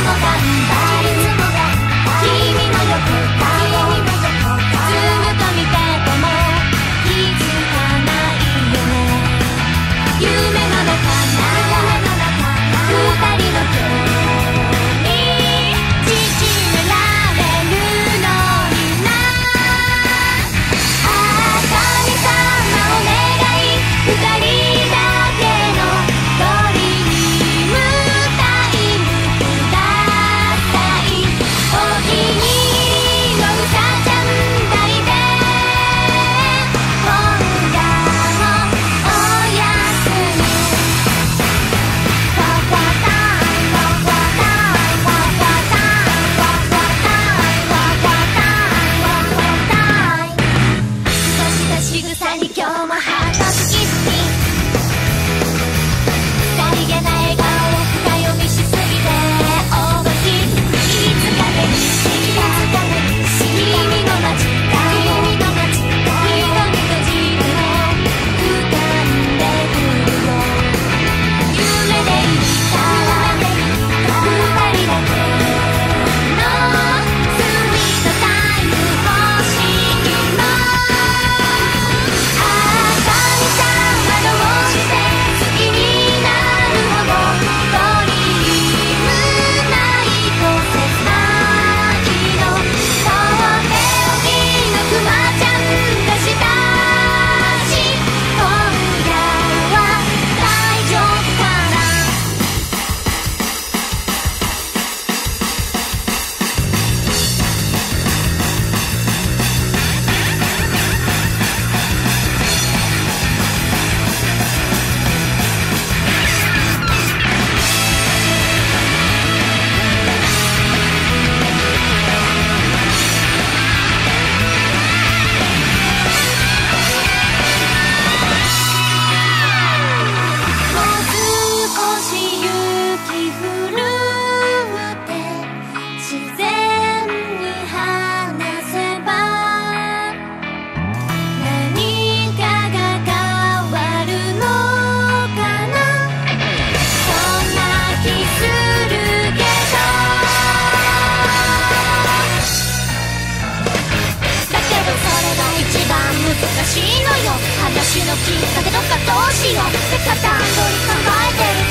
を頑張しいのよ。話のきっかけとかどうしよう。って片取り考えてる